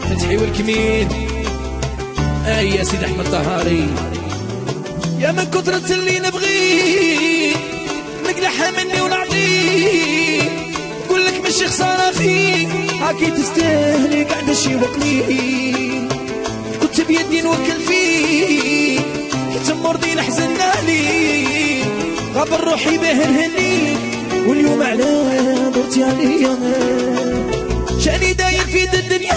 فتحي والكمين. أي يا سيدي أحمد طهاري. يا من كثرة اللي نبغي نقلعها مني ونعطيه. قول لك مش خسارة فيك هاكي تستاهلي قاعدة شي وقليل كنت بيدي نوكل فيك كنت مرضي نحزن عليك غاب روحي به نهنيك واليوم على درتي عليا. في الدنيا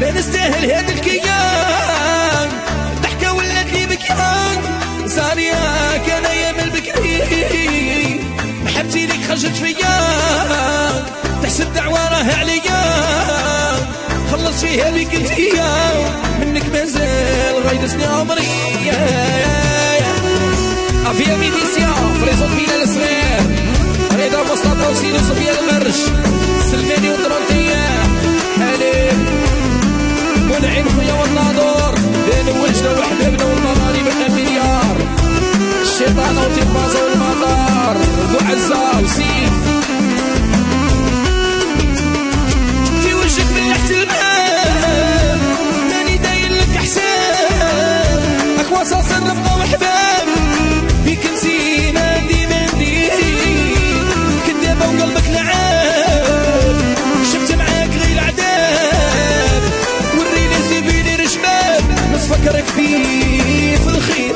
ما نستاهل هذا الكيان. ضحكة ولات لي بكيان صار ياك أنا يا من محبتي لك خرجت فيا. تحسب دعوة راه عليا. خلص فيها بك انتيا منك مازال غيدسني عمري. يا يا يا أفيا ميديسيا فريزون فينا الصغير رضا مصطفى وسيدي صفيا المرش سلماني وطرنتيا عليك ونعيم خويا والناظور وجنا وحبابنا والمراني بنا مليار الشيطان وتيبازا والمطار عزة وسيف. في وجهك من تحت الماء ماني داير لك حساب. اكوا صاصر نفكرك فيه في الخير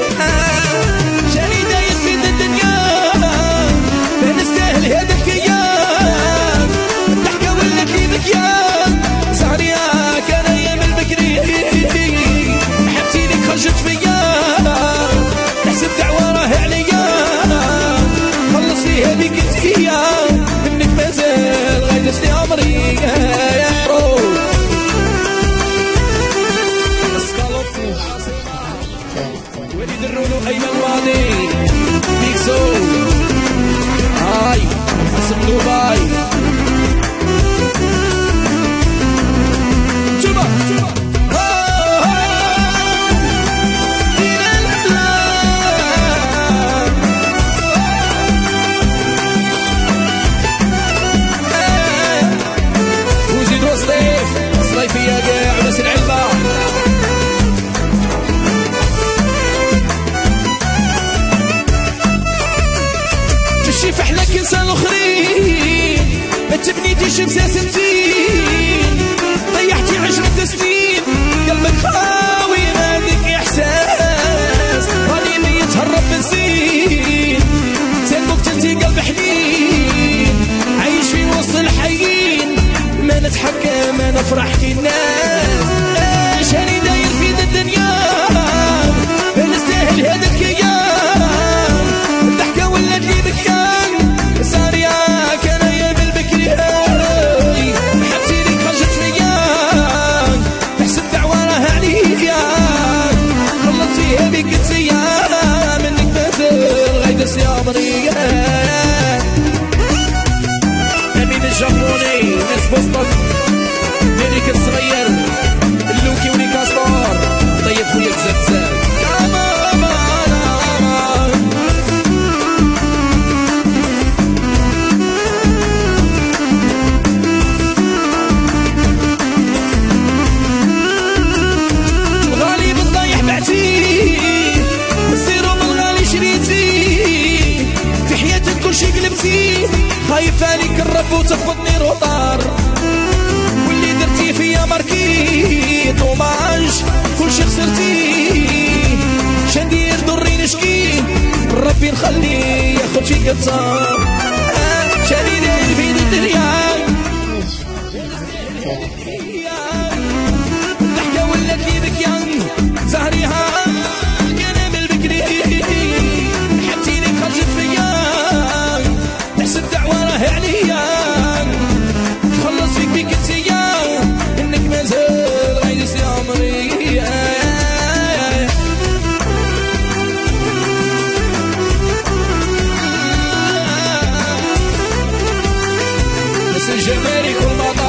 مشي فحلك انسان اخرين ما تبنيتيش مساس زين ضيعتي عشرة سنين. قلبك خاوي ما عندك إحساس. راني ميت هرب بنزين سلمك انتي قلب حنين. عايش في وسط الحيين. ما نتحكم ما نفرح كي الناس عليك الرب وتفضني روطار واللي درتي فيا ماركي كل شي خسرتي. شندير ضري نشكي. ربي نخلي ياخد في قطار شاني داير في الدنيا Saint-Germain y Jornada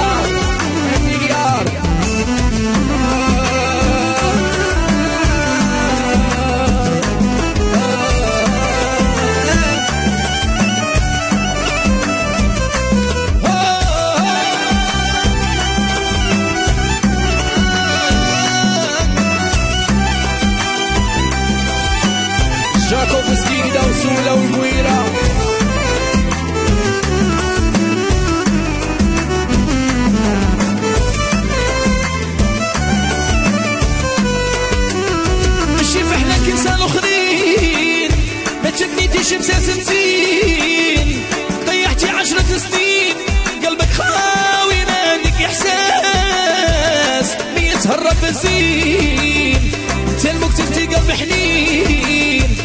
هرب بنزين سلمك تفتي قلب حنين.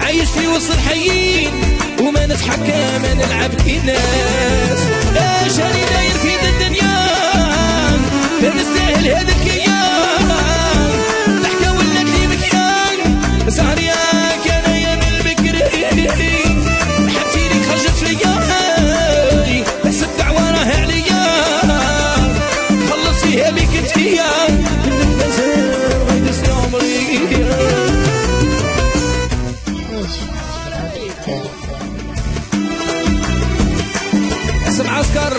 عايش في وسط الحيين وما نتحكى ما نلعب اسم عسكر.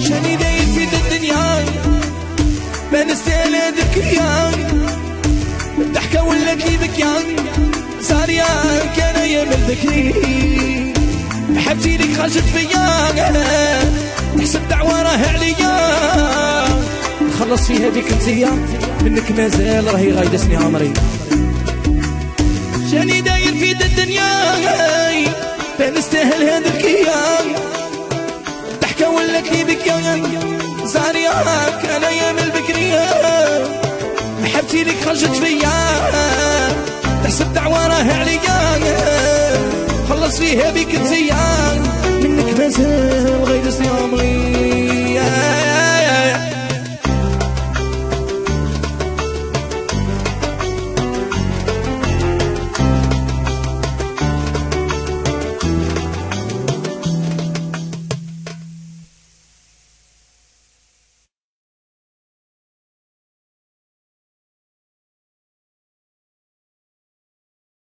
شاني داير في ذا الدنيا ما اليوم الضحكة ولات لي بكيان صار يا كان يا من حبتي لك خرجت فيا نحسب دعوة راه عليا. نخلص فيها بيك انتيا. منك مازال راهي غايدسني عمري. شاني داير في ذا الدنيا. نستاهل هذا الكيان. ضحكة ولات لي بكيان صار يا من البكرية. حبتي لك خرجت فيا. تحسب دعوة راه عليا. خلص فيها بيك انتيا